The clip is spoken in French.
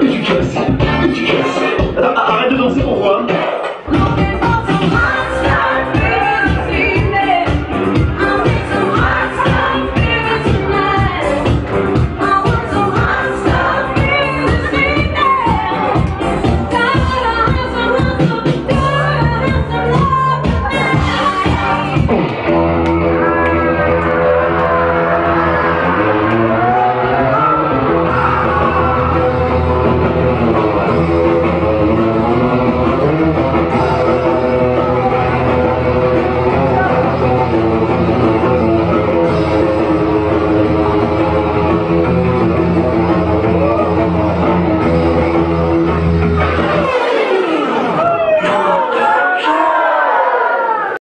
Et tu casses, tu casses. Ah, ah, arrête de danser pour moi.